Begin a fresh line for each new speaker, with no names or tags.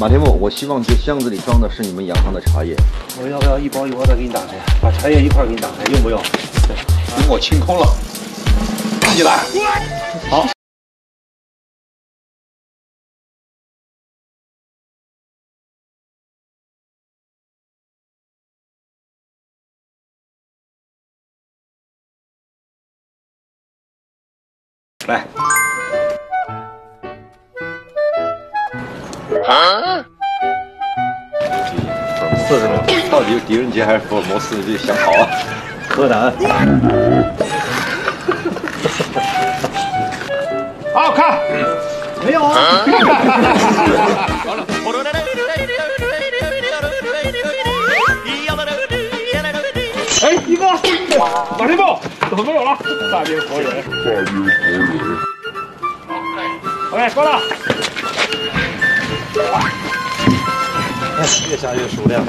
马天木，我希望这箱子里装的是你们洋行的茶叶。
我要不要一包一包的给你打开？把茶叶一块给你打开，用不用？
给我清空了，自己来。
好。
来。
啊！
四十秒，到底是狄仁杰还是福尔摩斯？你想好啊？
柯南。好好看。没有啊。哎，一哥，马天木，怎么没有了？大变活人。大变活人。OK，关了。越下越熟练。